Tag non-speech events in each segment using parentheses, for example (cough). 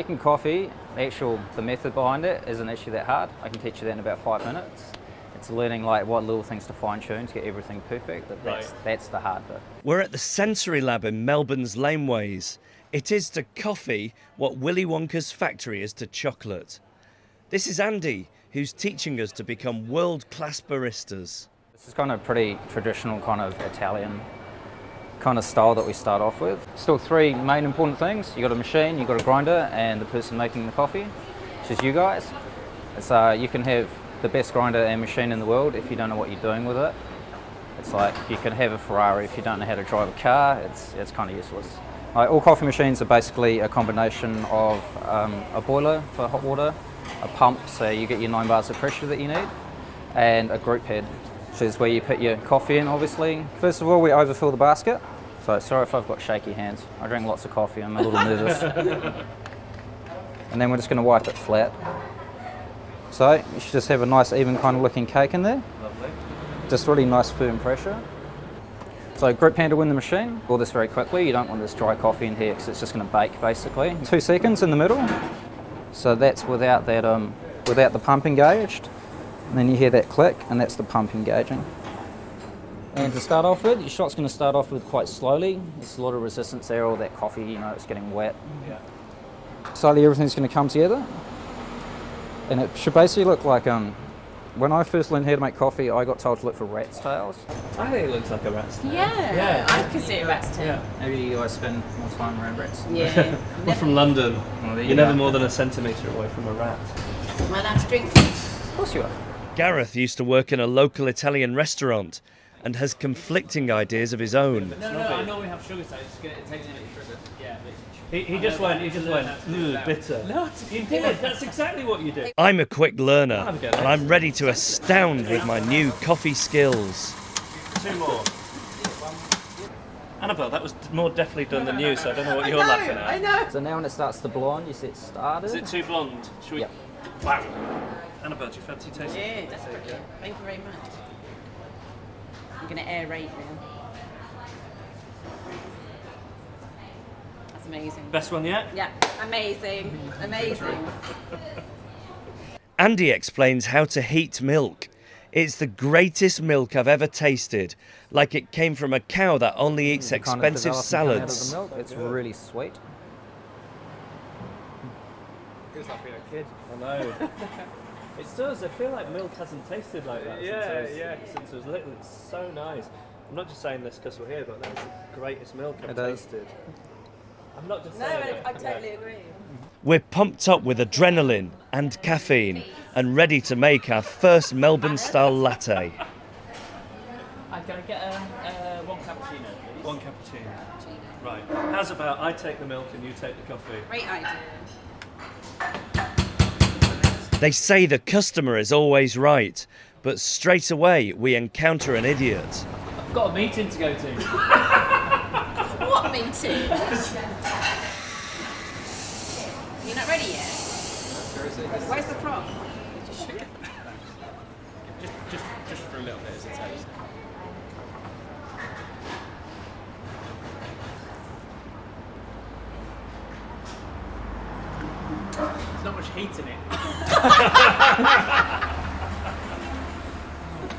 Making coffee, the actual the method behind it isn't actually that hard. I can teach you that in about five minutes. It's learning like what little things to fine tune to get everything perfect. But that's Right. that's the hard bit. We're at the Sensory Lab in Melbourne's Laneways. It is to coffee what Willy Wonka's factory is to chocolate. This is Andy, who's teaching us to become world class baristas. This is kind of pretty traditional kind of Italian kind of style that we start off with. Still three main important things. You've got a machine, you've got a grinder, and the person making the coffee, which is you guys. It's, uh, you can have the best grinder and machine in the world if you don't know what you're doing with it. It's like you can have a Ferrari if you don't know how to drive a car. It's it's kind of useless. Like all coffee machines are basically a combination of um, a boiler for hot water, a pump so you get your nine bars of pressure that you need, and a group head, which is where you put your coffee in. Obviously, first of all we overfill the basket. So sorry if I've got shaky hands. I drink lots of coffee. I'm a little nervous. (laughs) and then we're just going to wipe it flat. So you should just have a nice even kind of looking cake in there. Lovely. Just really nice firm pressure. So grip handle in the machine. All this very quickly. You don't want this dry coffee in here because it's just going to bake basically. Two seconds in the middle. So that's without that um, without the pump engaged. And then you hear that click, and that's the pump engaging. And to start off with, your shot's going to start off with quite slowly. There's a lot of resistance there, all that coffee, you know, it's getting wet. Yeah. Slowly everything's going to come together. And it should basically look like um, when I first learned how to make coffee, I got told to look for rat's tails. I think it looks like a rat's tail. Yeah, Yeah. I could see a rat's tail. Yeah. Maybe you guys spend more time around rats. Yeah. (laughs) We're from London. Well, there you You're never go. more than a centimetre away from a rat. Well, that's drink. Of course you are. Gareth used to work in a local Italian restaurant and has conflicting ideas of his own. No, no, I know we have sugar, so it's gonna, it takes a bit of sugar. Yeah. He, he just went, he just went, mmm, "Ugh, bitter. No, you did. That's exactly what you did. I'm a quick learner Have a and I'm ready to astound with my new coffee skills. Two more. Annabel, that was more definitely done than you, so I don't know what you're know, laughing at. I know. So now when it starts to blow you see it started. Is it too blonde? Should we? Yep. Wow. Annabel, do you fancy tasting? Yeah, that's brilliant. Thank you very much. I'm going to aerate now. That's amazing. Best one yet? Yeah, amazing. (laughs) Amazing. (laughs) Andy explains how to heat milk. It's the greatest milk I've ever tasted, like it came from a cow that only mm, eats Kind expensive develop and out of the salads. milk. It's really sweet. Feels like being a kid. I know. it does. I feel like milk hasn't tasted like that Yeah, since, I was, yeah. since I was little. It's so nice. I'm not just saying this because we're here, but that's the greatest milk I've It is. tasted. I'm not just No, saying I, it. I Yeah. totally agree. We're pumped up with adrenaline and caffeine and ready to make our first Melbourne style latte. I can I get a, uh, one cappuccino, please? One cappuccino. Right. How's about I take the milk and you take the coffee? Great idea. They say the customer is always right, but straight away we encounter an idiot. I've got a meeting to go to. (laughs) What meeting? You're not ready yet? Where's the from? Just, just, just for a little bit as a taste. There's not much heat in it.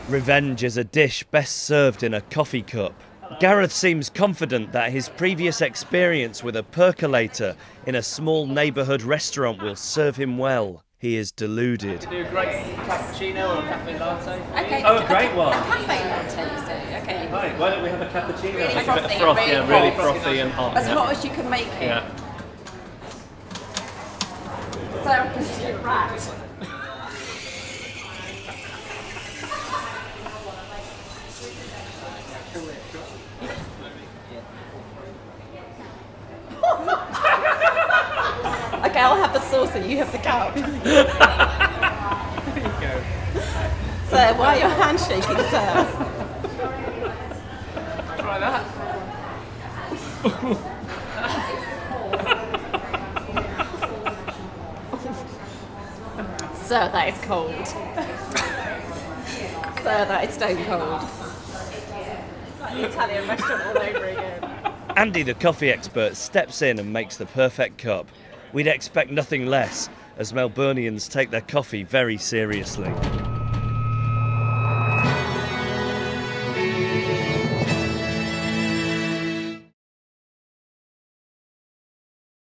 Revenge is a dish best served in a coffee cup. Gareth seems confident that his previous experience with a percolator in a small neighbourhood restaurant will serve him well. He is deluded. Do a great cappuccino or a cafe latte. Okay. Oh, a great one. Cafe latte, you say? Okay. Right, why don't we have a cappuccino? Really Like a bit of froth, really yeah, really frothy. frothy and hot. As yeah. hot as you can make it. Yeah. So I can see a rat. okay, I'll have the sauce and you have the cup. there you go. Sir, why are your hands shaking, sir? Try that. (laughs) Sir, that is cold. (laughs) Sir, that is stone cold. It's like the Italian restaurant all over again. Andy, the coffee expert, steps in and makes the perfect cup. We'd expect nothing less, as Melburnians take their coffee very seriously.